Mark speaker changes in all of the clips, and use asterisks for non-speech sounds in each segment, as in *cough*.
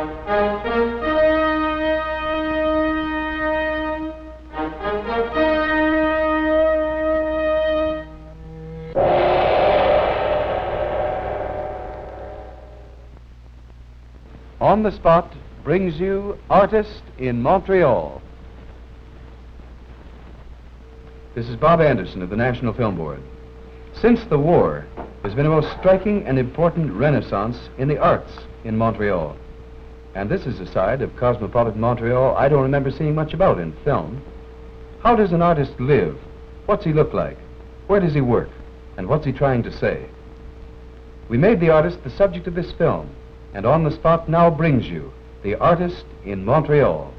Speaker 1: On the Spot brings you Artist in Montreal. This is Bob Anderson of the National Film Board. Since the war, there's been a most striking and important renaissance in the arts in Montreal. And this is a side of cosmopolitan Montreal I don't remember seeing much about in film. How does an artist live? What's he look like? Where does he work? And what's he trying to say? We made the artist the subject of this film, and On the Spot now brings you The Artist in Montreal.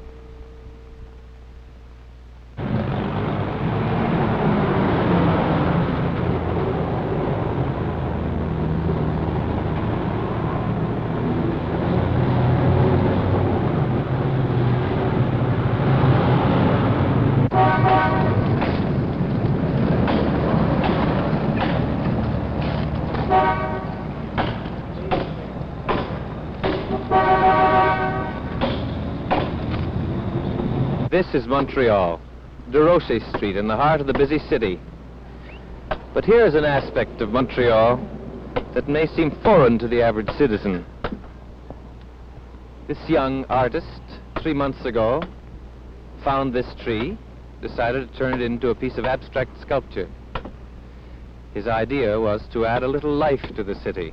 Speaker 2: This is Montreal, Desroches Street in the heart of the busy city. But here is an aspect of Montreal that may seem foreign to the average citizen. This young artist, three months ago, found this tree, decided to turn it into a piece of abstract sculpture. His idea was to add a little life to the city.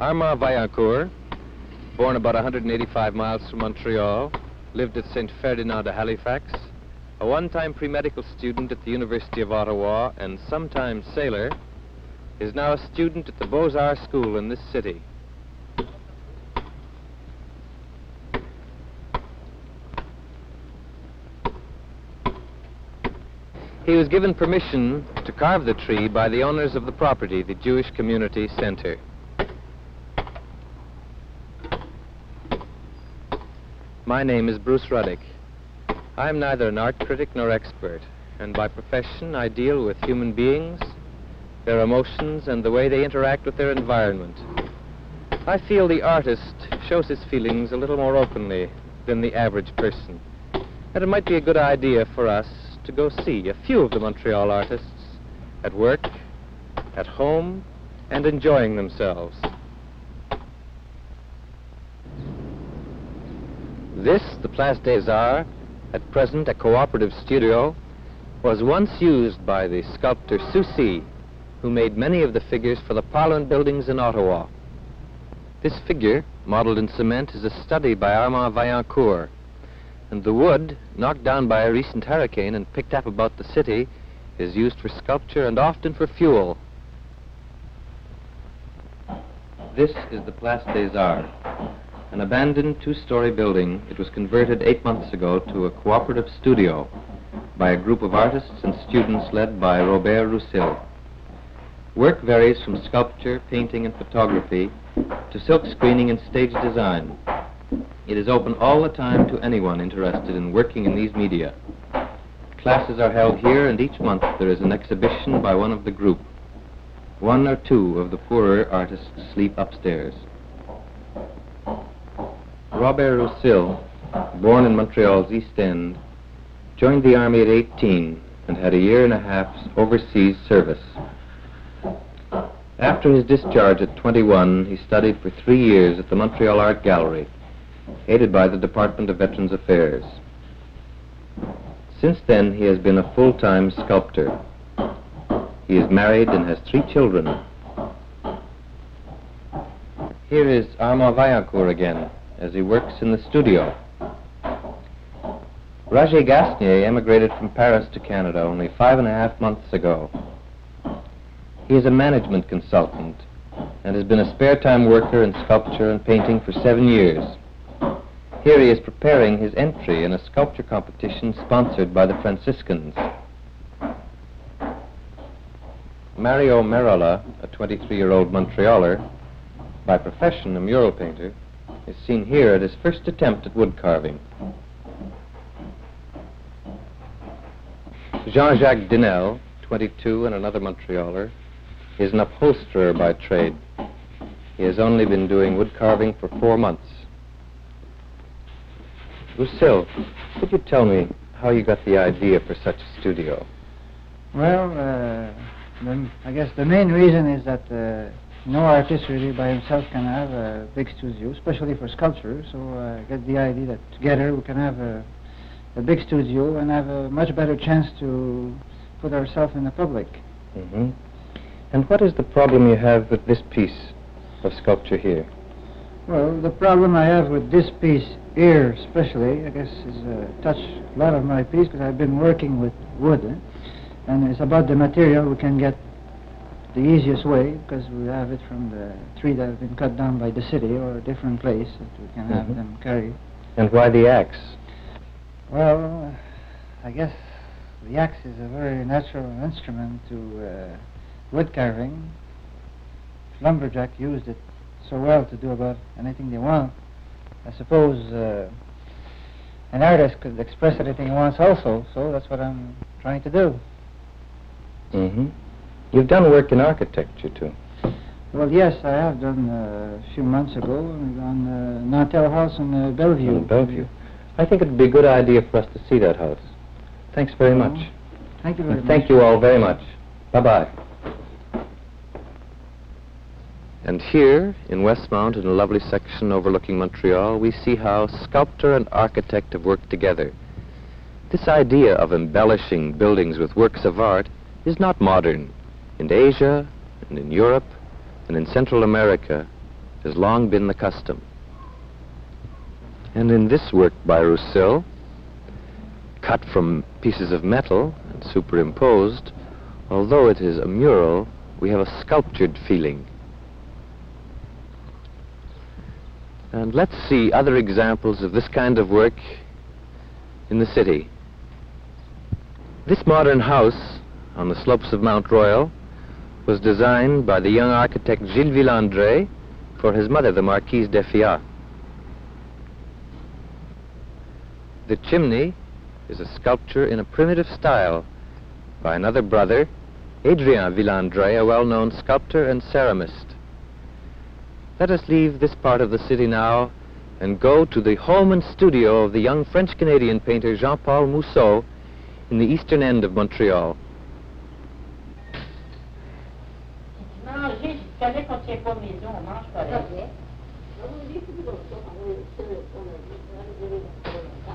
Speaker 2: Armand Vaillancourt, born about 185 miles from Montreal, lived at St. Ferdinand Halifax, a one-time pre-medical student at the University of Ottawa and sometime sailor, is now a student at the Beaux-Arts School in this city. He was given permission to carve the tree by the owners of the property, the Jewish Community Center. My name is Bruce Ruddick. I am neither an art critic nor expert, and by profession I deal with human beings, their emotions, and the way they interact with their environment. I feel the artist shows his feelings a little more openly than the average person, and it might be a good idea for us to go see a few of the Montreal artists at work, at home, and enjoying themselves. This, the Place des Arts, at present a cooperative studio, was once used by the sculptor Soucy, who made many of the figures for the Parliament buildings in Ottawa. This figure, modeled in cement, is a study by Armand Vaillancourt, and the wood, knocked down by a recent hurricane and picked up about the city, is used for sculpture and often for fuel. This is the Place des Arts. An abandoned two-story building, it was converted eight months ago to a cooperative studio by a group of artists and students led by Robert Roussel. Work varies from sculpture, painting, and photography to silk screening and stage design. It is open all the time to anyone interested in working in these media. Classes are held here, and each month there is an exhibition by one of the group. One or two of the poorer artists sleep upstairs. Robert Roussel, born in Montreal's East End, joined the army at 18 and had a year and a half's overseas service. After his discharge at 21, he studied for three years at the Montreal Art Gallery, aided by the Department of Veterans Affairs. Since then, he has been a full-time sculptor. He is married and has three children. Here is Armand Vaillancourt again as he works in the studio. Roger Gasnier emigrated from Paris to Canada only five and a half months ago. He is a management consultant and has been a spare time worker in sculpture and painting for seven years. Here he is preparing his entry in a sculpture competition sponsored by the Franciscans. Mario Merola, a 23-year-old Montrealer, by profession a mural painter, is seen here at his first attempt at wood carving. Jean-Jacques Dinel, 22 and another Montrealer, is an upholsterer by trade. He has only been doing wood carving for four months. Lucille, could you tell me how you got the idea for such a studio?
Speaker 3: Well, uh, the, I guess the main reason is that uh, no artist really by himself can have a big studio, especially for sculpture. So I get the idea that together we can have a, a big studio and have a much better chance to put ourselves in the public.
Speaker 2: Mm-hmm. And what is the problem you have with this piece of sculpture here?
Speaker 3: Well, the problem I have with this piece here, especially, I guess, is uh, touch a lot of my piece because I've been working with wood, eh? and it's about the material we can get the easiest way because we have it from the tree that have been cut down by the city or a different place that we can have
Speaker 2: Mhm.
Speaker 3: them carry.
Speaker 2: And why the axe?
Speaker 3: Well, I guess the axe is a very natural instrument to uh, wood carving. Lumberjack used it so well to do about anything they want. I suppose uh, an artist could express anything he wants also, so that's what I'm trying to do.
Speaker 2: Mm-hmm. You've done work in architecture, too.
Speaker 3: Well, yes, I have done uh, a few months ago on uh, Nantel House in uh, Bellevue.
Speaker 2: In Bellevue. I think it would be a good idea for us to see that house. Thanks very
Speaker 3: Oh,
Speaker 2: much.
Speaker 3: Thank you very
Speaker 2: And
Speaker 3: much.
Speaker 2: thank you all very much. Bye-bye. And here, in Westmount, in a lovely section overlooking Montreal, we see how sculptor and architect have worked together. This idea of embellishing buildings with works of art is not modern. In Asia, and in Europe, and in Central America, has long been the custom. And in this work by Rousseau, cut from pieces of metal and superimposed, although it is a mural, we have a sculptured feeling. And let's see other examples of this kind of work in the city. This modern house on the slopes of Mount Royal was designed by the young architect Gilles Villandré for his mother, the Marquise d'Effiat. The chimney is a sculpture in a primitive style by another brother, Adrien Villandré, a well-known sculptor and ceramist. Let us leave this part of the city now and go to the home and studio of the young French-Canadian painter Jean-Paul Mousseau in the eastern end of Montreal.
Speaker 4: Manger, je savais qu'on tient pas maison, on mange pas là.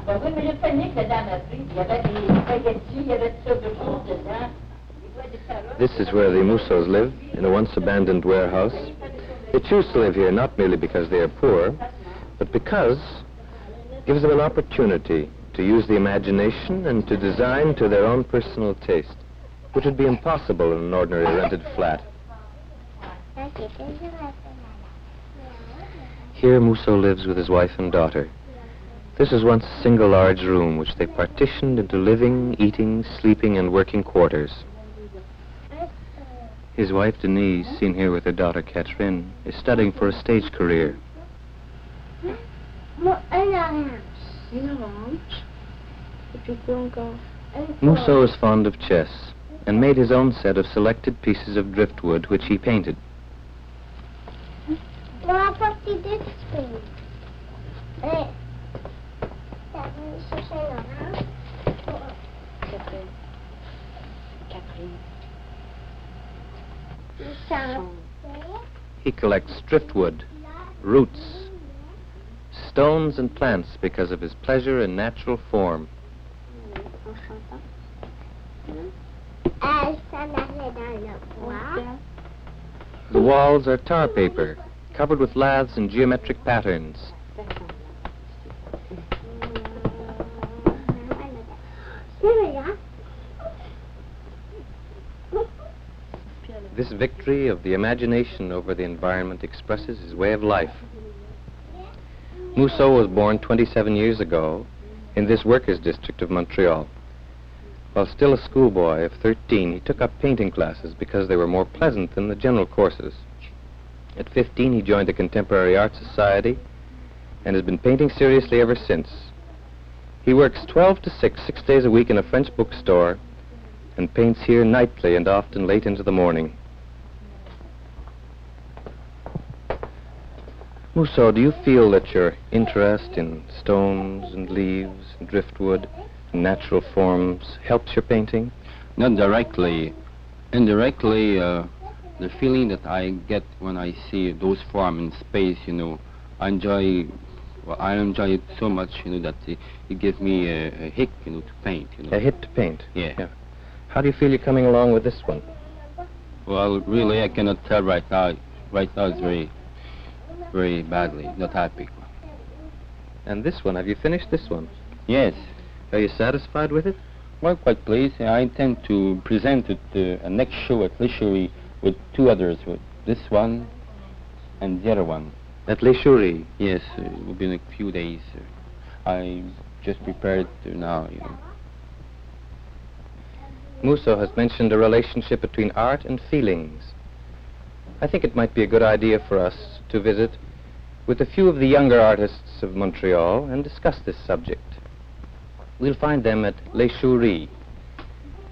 Speaker 4: Ben oui, mais le la dame a pris, il y avait des spaghettis, il y avait toutes sortes de choses dedans. Des fois, des salades.
Speaker 2: This is where the Mousseaus live, in a once abandoned warehouse. They choose to live here not merely because they are poor, but because it gives them an opportunity to use the imagination and to design to their own personal taste, which would be impossible in an ordinary rented flat. Here Mousseau lives with his wife and daughter. This was once a single large room which they partitioned into living, eating, sleeping, and working quarters. His wife Denise, seen here with her daughter Catherine, is studying for a stage career. Mousseau is fond of chess and made his own set of selected pieces of driftwood which he painted.
Speaker 5: On va apporter des spoons. Eh, t'as venu chercher Laurent?
Speaker 6: Catherine. Catherine.
Speaker 5: Il s'en
Speaker 2: He collects driftwood, roots, stones, and plants because of his pleasure in natural form.
Speaker 6: En chantant.
Speaker 5: Elle s'en allait dans le bois.
Speaker 2: The walls are tar paper, covered with laths and geometric patterns. This victory of the imagination over the environment expresses his way of life. Mousseau was born 27 years ago in this workers' district of Montreal. While still a schoolboy of 13, he took up painting classes because they were more pleasant than the general courses. At 15, he joined the Contemporary Art Society and has been painting seriously ever since. He works 12 to 6, six days a week in a French bookstore and paints here nightly and often late into the morning. Mousseau, do you feel that your interest in stones and leaves and driftwood and natural forms helps your painting?
Speaker 7: Not directly. Indirectly, uh, the feeling that I get when I see those forms in space, you know, I enjoy, well, I enjoy it so much, you know, that it, it gives me a, a hit, you know, to paint, you know.
Speaker 2: A hit to paint?
Speaker 7: Yeah. yeah.
Speaker 2: How do you feel you're coming along with this one?
Speaker 7: Well, really, I cannot tell right now. Right now, it's very, very badly, not happy.
Speaker 2: And this one, have you finished this one?
Speaker 7: Yes.
Speaker 2: Are you satisfied with it?
Speaker 7: Well, quite pleased. I intend to present it uh, next show at L'Échouerie with two others, with this one and the other one.
Speaker 2: At L'Échouerie?
Speaker 7: Yes, uh, it will be in a few days. Uh, I just prepared now, you know.
Speaker 2: Mousseau has mentioned a relationship between art and feelings. I think it might be a good idea for us to visit with a few of the younger artists of Montreal and discuss this subject. We'll find them at Les Chouries.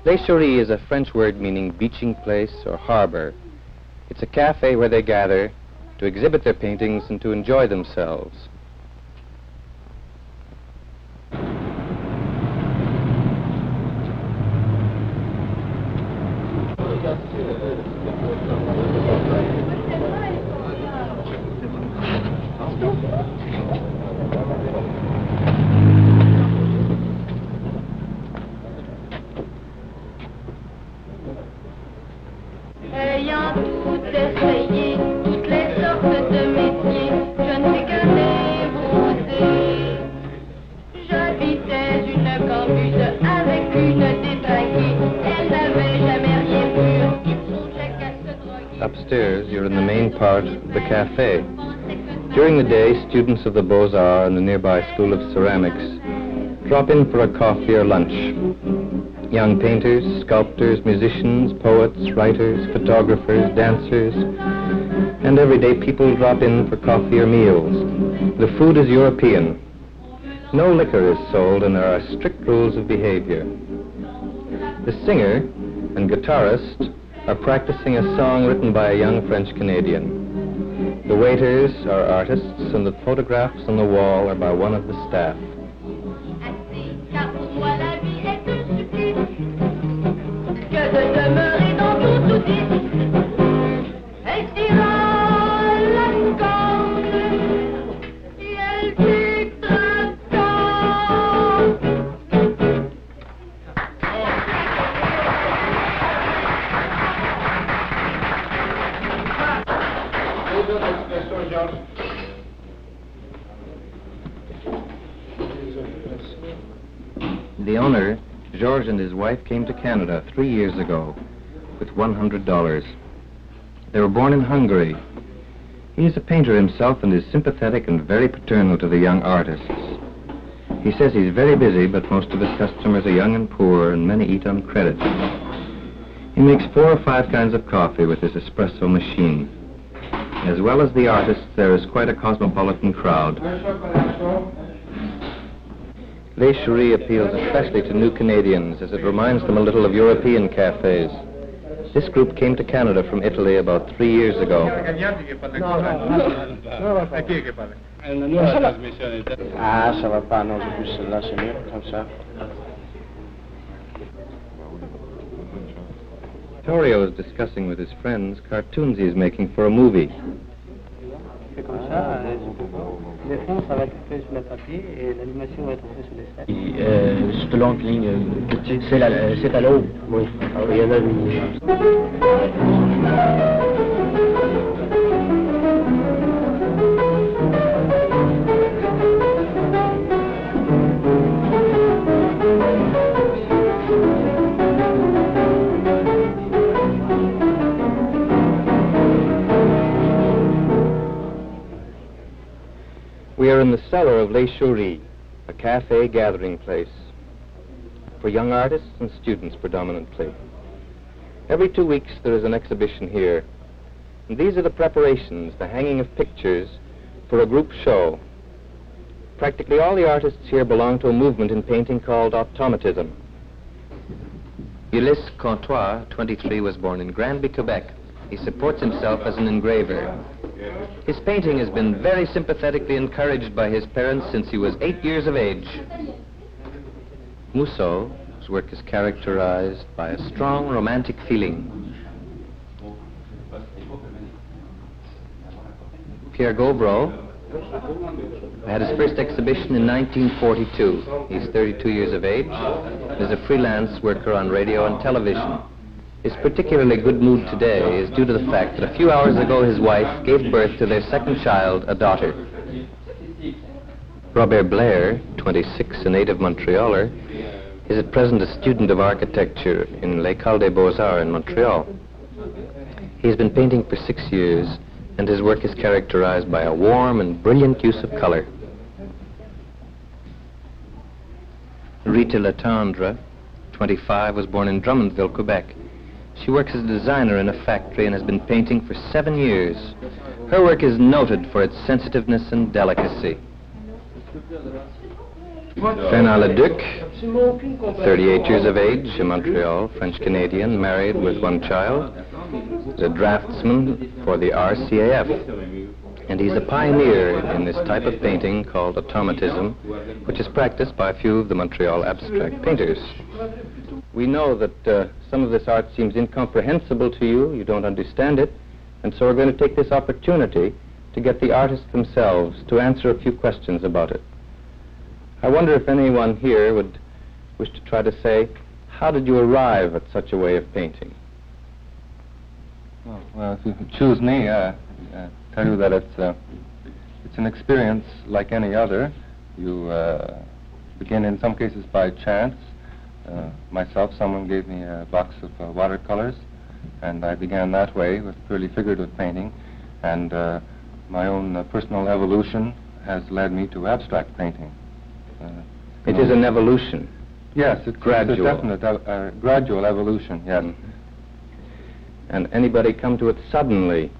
Speaker 2: L'Échouerie is a French word meaning beaching place or harbor. It's a cafe where they gather to exhibit their paintings and to enjoy themselves. Upstairs, you're in the main part of the cafe. During the day, students of the Beaux-Arts and the nearby School of Ceramics drop in for a coffee or lunch. Young painters, sculptors, musicians, poets, writers, photographers, dancers, and everyday people drop in for coffee or meals. The food is European. No liquor is sold and there are strict rules of behavior. The singer and guitarist are practicing a song written by a young French Canadian. The waiters are artists and the photographs on the wall are by one of the staff.
Speaker 8: Assez, car
Speaker 2: and his wife came to Canada three years ago with $100. They were born in Hungary. He is a painter himself and is sympathetic and very paternal to the young artists. He says he's very busy, but most of his customers are young and poor, and many eat on credit. He makes four or five kinds of coffee with his espresso machine. As well as the artists, there is quite a cosmopolitan crowd. Les Chouries appeals especially to new Canadians as it reminds them a little of European cafes. This group came to Canada from Italy about three years ago. Torrio is discussing with his friends cartoons he's making for a movie.
Speaker 9: Euh, le fond, ça va être fait sur le papier et l'animation va être faite sur les scènes.
Speaker 10: Euh, cette longue ligne, euh, c'est la- c'est à l'aube.
Speaker 9: Oui, alors il y en a une.
Speaker 2: We are in the cellar of Les Chouries, a cafe gathering place for young artists and students predominantly. Every two weeks there is an exhibition here. And these are the preparations, the hanging of pictures for a group show. Practically all the artists here belong to a movement in painting called automatism. Ulysse Comtois, 23, was born in Granby, Quebec. He supports himself as an engraver. His painting has been very sympathetically encouraged by his parents since he was eight years of age. Mousseau, whose work is characterized by a strong romantic feeling. Pierre Gauvreau had his first exhibition in 1942. He's 32 years of age is a freelance worker on radio and television. His particularly good mood today is due to the fact that a few hours ago his wife gave birth to their second child, a daughter. Robert Blair, 26, a native Montrealer, is at present a student of architecture in l'École des Beaux-Arts in Montreal. He has been painting for six years, and his work is characterized by a warm and brilliant use of color. Rita Letendre, 25, was born in Drummondville, Quebec. She works as a designer in a factory and has been painting for seven years. Her work is noted for its sensitiveness and delicacy. Fernand Leduc, 38 years of age, in Montreal, French-Canadian, married with one child, is a draftsman for the RCAF. And he's a pioneer in this type of painting called automatism, which is practiced by a few of the Montreal abstract painters. We know that uh, some of this art seems incomprehensible to you, you don't understand it, and so we're going to take this opportunity to get the artists themselves to answer a few questions about it. I wonder if anyone here would wish to try to say, how did you arrive at such a way of painting?
Speaker 11: Well, well if you choose me, uh, uh, tell you that it's uh, it's an experience like any other. You uh, begin in some cases by chance. Uh, myself, someone gave me a box of uh, watercolors, and I began that way with purely figurative painting. And uh, my own uh, personal evolution has led me to abstract painting. Uh,
Speaker 2: It is an evolution.
Speaker 11: Yes, it's
Speaker 2: Gradual.
Speaker 11: It's a definite ev- uh, gradual evolution. Yes.
Speaker 2: And anybody come to it suddenly?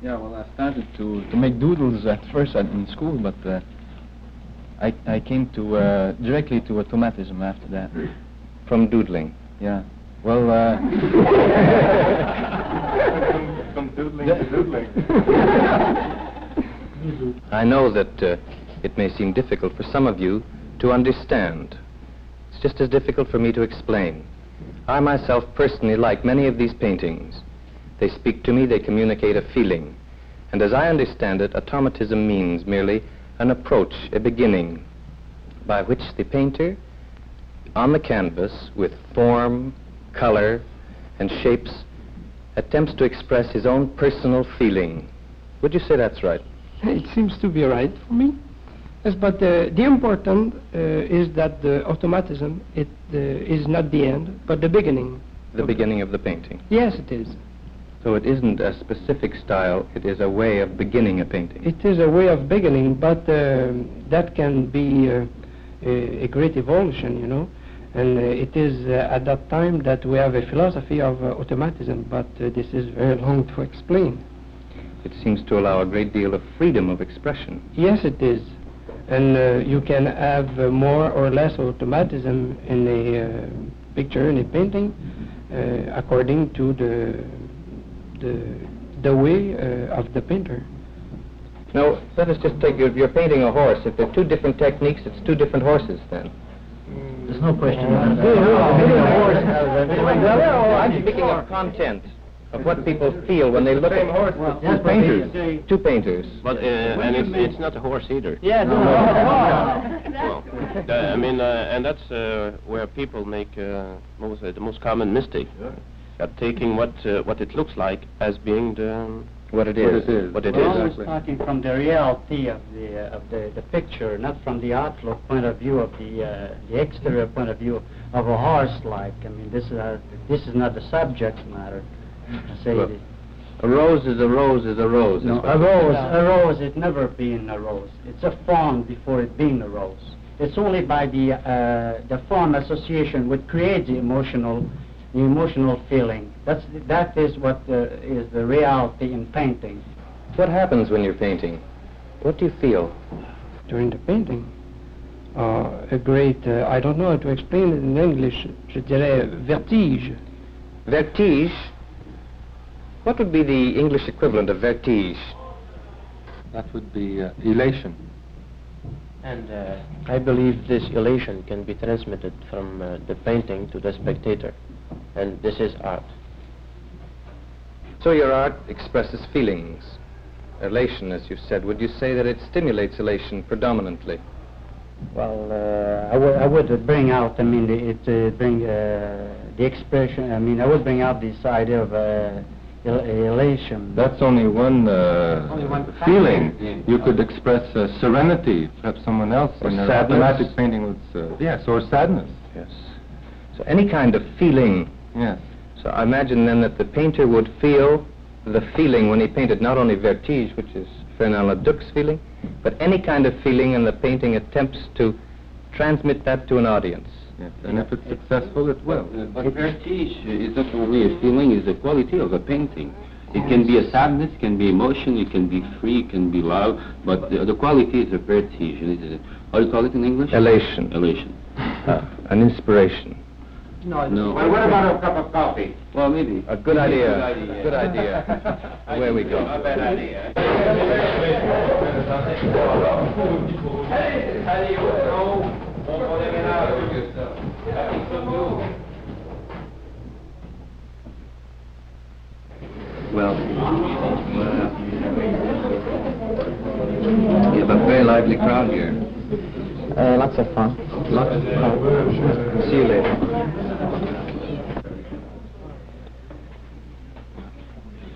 Speaker 12: Yeah, well, I started to, to make doodles at first in school, but uh, I, I came to uh, directly to automatism after that.
Speaker 2: From doodling?
Speaker 12: Yeah. Well, uh,
Speaker 11: From doodling to doodling. *laughs*
Speaker 2: I know that uh, it may seem difficult for some of you to understand. It's just as difficult for me to explain. I myself personally like many of these paintings. They speak to me, they communicate a feeling. And as I understand it, automatism means merely an approach, a beginning, by which the painter, on the canvas, with form, color, and shapes, attempts to express his own personal feeling. Would you say that's right? *laughs*
Speaker 13: It seems to be right for me. Yes, but uh, the important uh, is that the automatism it uh, is not the end, but the beginning.
Speaker 2: The beginning of the painting.
Speaker 13: Yes, it is.
Speaker 2: So it isn't a specific style, it is a way of beginning a painting.
Speaker 13: It is a way of beginning, but uh, that can be uh, a, a great evolution, you know. And uh, it is uh, at that time that we have a philosophy of uh, automatism, but uh, this is very long to explain.
Speaker 2: It seems to allow a great deal of freedom of expression.
Speaker 13: Yes, it is. And uh, you can have uh, more or less automatism in a uh, picture, in a painting, uh, according to the, the, the way uh, of the painter.
Speaker 2: Now, let us just take, you're, you're painting a horse. If there are two different techniques, it's two different horses then.
Speaker 10: There's no question about
Speaker 2: Well, I'm speaking of content, of what people feel when they look at...
Speaker 10: Two painters.
Speaker 2: Two painters.
Speaker 14: But, uh, and it's, it's not a horse either.
Speaker 10: Yeah, no.
Speaker 14: well, *laughs* uh, I mean, uh, and that's uh, where people make uh, most, uh, the most common mistake. Uh, taking what uh, what it looks like as being the
Speaker 2: what it
Speaker 14: is. What it
Speaker 9: We're
Speaker 14: is.
Speaker 9: always talking from the reality of the uh, of the, the picture, not from the outlook point of view of the uh, the exterior point of view of a horse. Like I mean, this is a, this is not the subject matter. I say
Speaker 2: Look,
Speaker 9: it-
Speaker 2: A rose is a rose is a rose.
Speaker 9: no, a rose,
Speaker 2: is.
Speaker 9: a rose, it never been a rose. It's a form before it being a rose. It's only by the uh, the form association which creates the emotional, the emotional feeling. That's that is what uh, is the reality in painting.
Speaker 2: What happens when you're painting? What do you feel?
Speaker 13: during the painting. Uh, a great, uh, I don't know how to explain it in English, je dirais vertige.
Speaker 2: Vertige? What would be the English equivalent of vertige?
Speaker 11: That would be uh, elation.
Speaker 10: And uh, I believe this elation can be transmitted from uh, the painting to the spectator. And this is art.
Speaker 2: So your art expresses feelings. Elation, as you said. Would you say that it stimulates elation predominantly?
Speaker 9: Well, uh, I, w- I would bring out, I mean, it uh, bring uh, the expression, I mean, I would bring out this idea of uh, el- elation.
Speaker 11: That's only one, uh,
Speaker 9: Only one
Speaker 11: feeling.
Speaker 9: factor.
Speaker 11: You could express uh, serenity. Perhaps someone else
Speaker 2: Or
Speaker 11: in a
Speaker 2: sadness.
Speaker 11: mathematic painting would, uh, yes, or sadness.
Speaker 2: Yes. So any kind of feeling.
Speaker 11: Yes.
Speaker 2: So I imagine then that the painter would feel the feeling when he painted not only vertige, which is Fernand Leduc's feeling, but any kind of feeling and the painting attempts to transmit that to an audience.
Speaker 11: Yes. And if it's successful, it will.
Speaker 7: But vertige is not only a feeling, it's the quality of a painting. It can be a sadness, it can be emotion, it can be free, it can be love, but the, the quality is a vertige. It is a, how do you call it in English?
Speaker 2: Elation.
Speaker 7: Elation.
Speaker 2: Uh, an inspiration.
Speaker 7: No. no.
Speaker 2: Well, what
Speaker 7: about a cup of coffee? Well, maybe.
Speaker 2: A good idea.
Speaker 7: Good idea.
Speaker 2: Good idea. *laughs* Away we go.
Speaker 7: A bad idea.
Speaker 2: Well, you have a very lively crowd here.
Speaker 3: Uh, lots of fun.
Speaker 2: Lots of fun. See you later.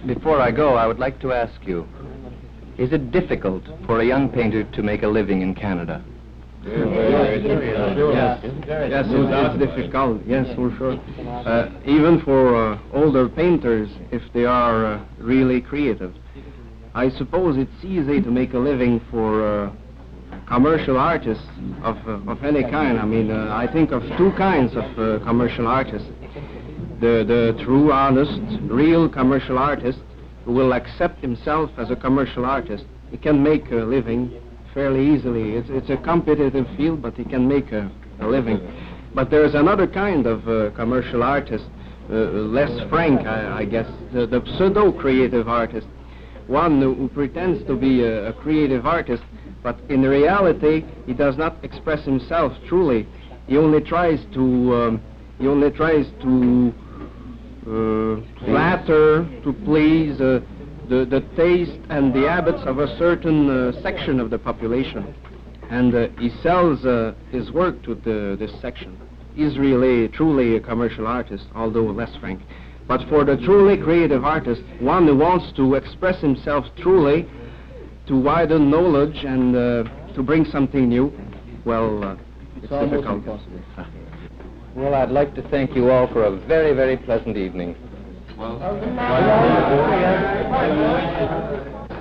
Speaker 2: Before I go, I would like to ask you, is it difficult for a young painter to make a living in Canada?
Speaker 15: Yes, yes, it's, it's difficult. Yes, for sure. Uh, even for uh, older painters, if they are uh, really creative. I suppose it's easy to make a living for uh, commercial artists of uh, of any kind. I mean, uh, I think of two kinds of commercial artists: the the true, honest, real commercial artist who will accept himself as a commercial artist. He can make a living fairly easily. It's, it's a competitive field, but he can make a, a living. But there's another kind of uh, commercial artist, uh, less frank, I, I guess, the, the pseudo-creative artist, one who, pretends to be a, a creative artist, but in reality he does not express himself truly. He only tries to um, he only tries to uh, flatter, to please. Uh, the, the taste and the habits of a certain uh, section of the population. And uh, he sells uh, his work to the, this section. He's really, truly a commercial artist, although less frank. But for the truly creative artist, one who wants to express himself truly, to widen knowledge and uh, to bring something new, well, uh, it's,
Speaker 3: almost
Speaker 15: difficult.
Speaker 3: impossible. *laughs*
Speaker 2: Well, I'd like to thank you all for a very, very pleasant evening. Well,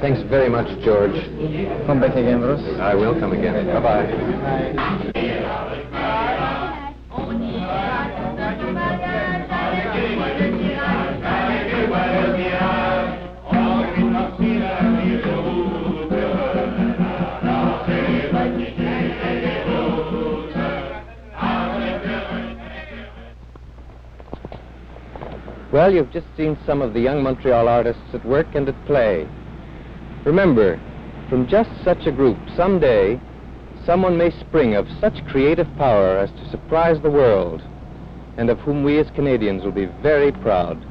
Speaker 2: thanks very much, George.
Speaker 3: Come back again, Bruce.
Speaker 2: I will come again. Bye-bye. Well, you've just seen some of the young Montreal artists at work and at play. Remember, from just such a group, someday, someone may spring of such creative power as to surprise the world, and of whom we as Canadians will be very proud.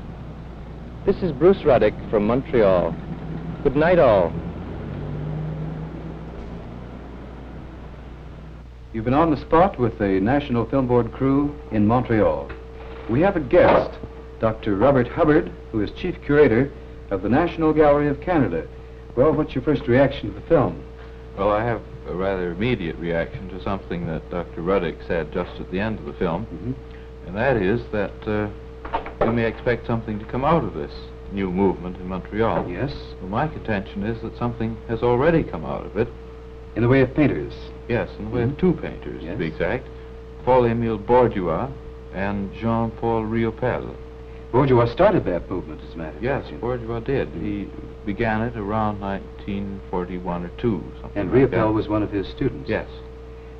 Speaker 2: This is Bruce Ruddick from Montreal. Good night, all.
Speaker 1: You've been on the spot with the National Film Board crew in Montreal. We have a guest, Dr. Robert Hubbard, who is chief curator of the National Gallery of Canada. Well, what's your first reaction to the film?
Speaker 16: Well, I have a rather immediate reaction to something that Dr. Ruddick said just at the end of the film,
Speaker 1: Mm-hmm.
Speaker 16: and that is that uh, we may expect something to come out of this new movement in Montreal.
Speaker 1: Yes.
Speaker 16: Well, my contention is that something has already come out of it.
Speaker 1: In the way of painters.
Speaker 16: Yes, in the way
Speaker 1: Mhm.
Speaker 16: of two painters, to be exact. Paul-Émile Borduas and Jean-Paul Riopelle.
Speaker 1: Borduas started that movement, as a matter of
Speaker 16: Yes,
Speaker 1: fact.
Speaker 16: Borduas did. He began it around 1941 or 2, something
Speaker 1: And
Speaker 16: like.
Speaker 1: Riopelle was one of his students.
Speaker 16: Yes.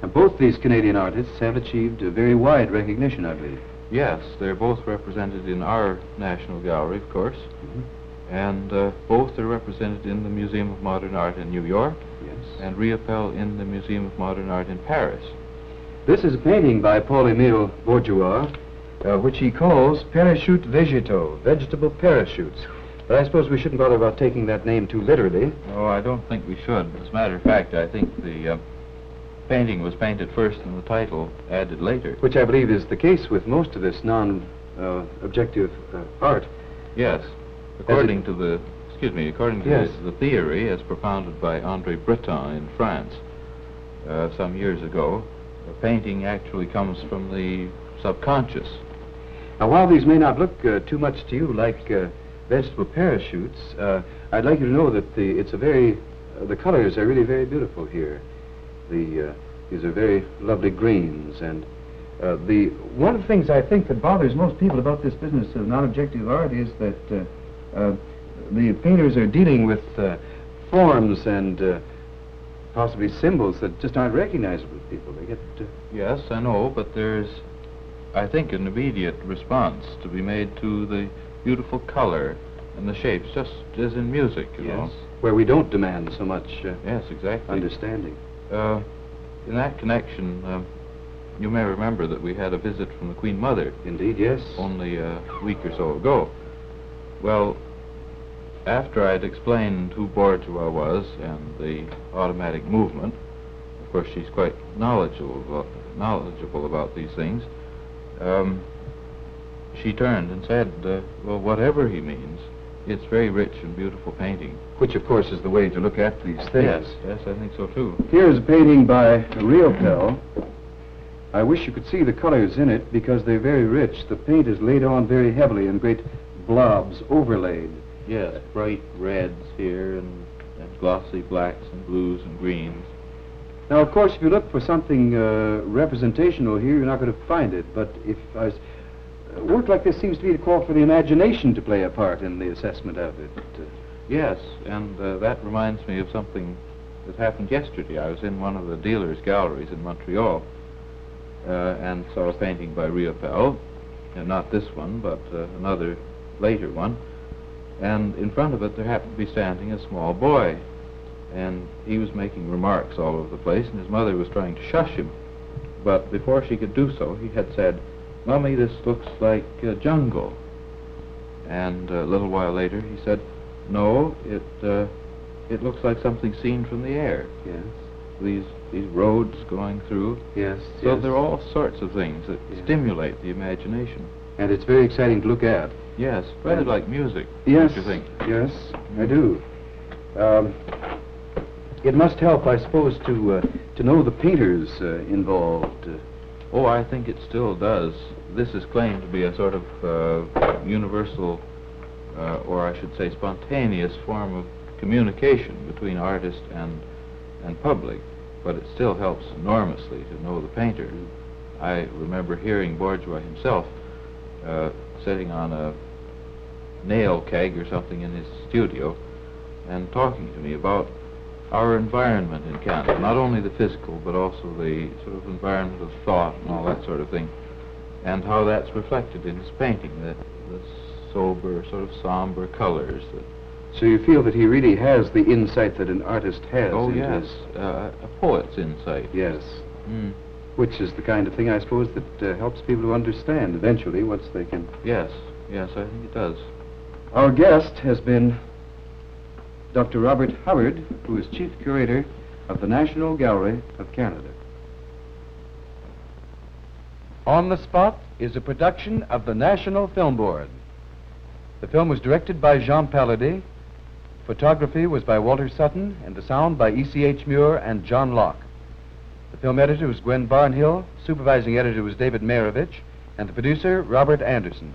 Speaker 1: And both these Canadian artists have achieved a very wide recognition, I believe.
Speaker 16: Yes, they're both represented in our National Gallery, of course.
Speaker 1: Mm-hmm.
Speaker 16: And uh, both are represented in the Museum of Modern Art in New York
Speaker 1: Yes.
Speaker 16: and Riopelle in the Museum of Modern Art in Paris.
Speaker 1: This is a painting by Paul-Émile Borduas, uh, which he calls Parachute vegeto, vegetable parachutes. But I suppose we shouldn't bother about taking that name too literally.
Speaker 16: Oh, I don't think we should. As a matter of fact, I think the uh, painting was painted first and the title added later.
Speaker 1: Which I believe is the case with most of this non-objective uh, art.
Speaker 16: Yes. According to the, excuse me, according to
Speaker 1: Yes.
Speaker 16: the, the theory as propounded by André Breton in France uh, some years ago, uh, painting actually comes from the subconscious.
Speaker 1: Now, while these may not look uh, too much to you like uh, vegetable parachutes, uh, I'd like you to know that the it's a very uh, the colors are really very beautiful here. The uh, these are very lovely greens, and uh, the one of the things I think that bothers most people about this business of non-objective art is that the painters are dealing with forms and possibly symbols that just aren't recognizable to people. They get
Speaker 16: Yes, I know, but there's, I think, an immediate response to be made to the beautiful color and the shapes, just as in music, you know.
Speaker 1: yes, where we don't demand so much uh,
Speaker 16: Yes, exactly.
Speaker 1: understanding.
Speaker 16: Uh, in that connection, uh, you may remember that we had a visit from the Queen Mother.
Speaker 1: Indeed, yes.
Speaker 16: Only a week or so ago. Well, after I'd explained who Borduas was and the automatic movement, of course she's quite knowledgeable about, knowledgeable about these things, um, she turned and said, uh, well, whatever he means, it's very rich and beautiful painting.
Speaker 1: Which, of course, is the way to look at these things.
Speaker 16: Yes, yes, I think so too.
Speaker 1: Here's a painting by Riopelle. I wish you could see the colors in it because they're very rich. The paint is laid on very heavily in great blobs overlaid.
Speaker 16: Yes, bright reds here and, and glossy blacks and blues and greens.
Speaker 1: Now, of course, if you look for something uh, representational here, you're not going to find it. But if I s- uh, work like this seems to be to call for the imagination to play a part in the assessment of it. Uh,
Speaker 16: Yes, and uh, that reminds me of something that happened yesterday. I was in one of the dealers' galleries in Montreal uh, and saw a painting by Riopelle, and not this one, but uh, another later one. And in front of it, there happened to be standing a small boy, and he was making remarks all over the place, and his mother was trying to shush him. But before she could do so, he had said, "Mummy, this looks like uh, jungle." And a little while later, he said, "No, it uh, it looks like something seen from the air.
Speaker 1: Yes.
Speaker 16: These these roads going through.
Speaker 1: Yes.
Speaker 16: So
Speaker 1: yes.
Speaker 16: there are all sorts of things that
Speaker 1: Yeah.
Speaker 16: stimulate the imagination.
Speaker 1: And it's very exciting to look at.
Speaker 16: Yes, rather
Speaker 1: And-
Speaker 16: like music.
Speaker 1: Yes.
Speaker 16: You think?
Speaker 1: Yes, I do. Um, it must help, I suppose, to uh, to know the painters uh, involved.
Speaker 16: Oh, I think it still does. This is claimed to be a sort of uh, universal, uh, or I should say spontaneous form of communication between artist and, and public, but it still helps enormously to know the painter. I remember hearing Borduas himself uh, sitting on a nail keg or something in his studio and talking to me about our environment in Canada, not only the physical, but also the sort of environment of thought and all that sort of thing, and how that's reflected in his painting, the, the sober, sort of somber colors. That,
Speaker 1: so you feel that he really has the insight that an artist has.
Speaker 16: oh, yes, uh, a poet's insight.
Speaker 1: Yes.
Speaker 16: Mm.
Speaker 1: Which is the kind of thing, I suppose, that uh, helps people to understand eventually once they can.
Speaker 16: Yes, yes, I think it does.
Speaker 1: Our guest has been Dr. Robert Hubbard, who is Chief Curator of the National Gallery of Canada. On the Spot is a production of the National Film Board. The film was directed by Jean Palardy. Photography was by Walter Sutton, and the sound by E.C.H. Muir and John Locke. The film editor was Gwen Barnhill, supervising editor was David Mayerovitch, and the producer, Robert Anderson.